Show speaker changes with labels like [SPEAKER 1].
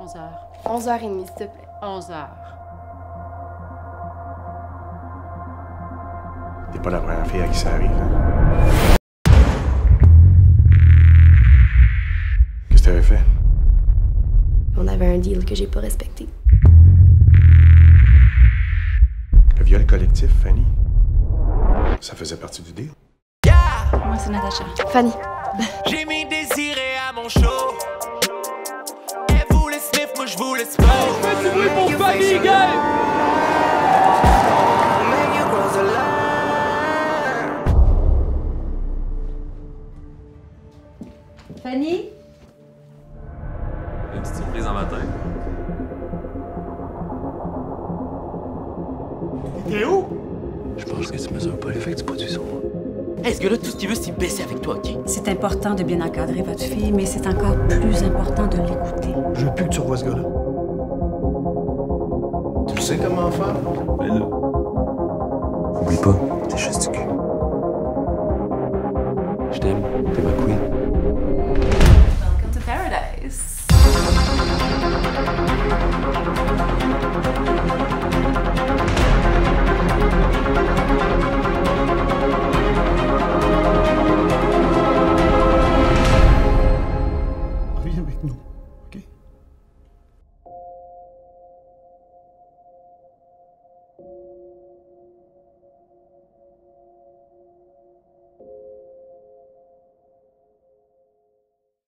[SPEAKER 1] 11 heures.
[SPEAKER 2] 11h30, s'il te plaît.
[SPEAKER 1] 11 heures.
[SPEAKER 3] T'es pas la première fille à qui ça arrive, hein? Qu'est-ce que t'avais fait?
[SPEAKER 2] On avait un deal que j'ai pas respecté.
[SPEAKER 3] Le viol collectif, Fanny? Ça faisait partie du deal?
[SPEAKER 4] Moi, c'est Natacha.
[SPEAKER 2] Fanny,
[SPEAKER 5] J'ai mis désiré à mon show. Je voulais smoke. Fais du bruit pour Fanny,
[SPEAKER 4] Fanny?
[SPEAKER 6] Une petite surprise en matin.
[SPEAKER 7] Je pense que tu mesures pas l'effet que tu produis sur moi.
[SPEAKER 8] Hey, ce gars-là, tout ce qu'il veut, c'est baisser avec toi, OK?
[SPEAKER 4] C'est important de bien encadrer votre fille, mais c'est encore plus important de l'écouter.
[SPEAKER 7] Je veux plus que tu revoies ce gars-là.
[SPEAKER 3] Tu sais comment faire?
[SPEAKER 6] Mais là,
[SPEAKER 7] Oublie pas, t'es juste du cul. Je t'aime, t'es ma queen.
[SPEAKER 4] Welcome to paradise. avec nous.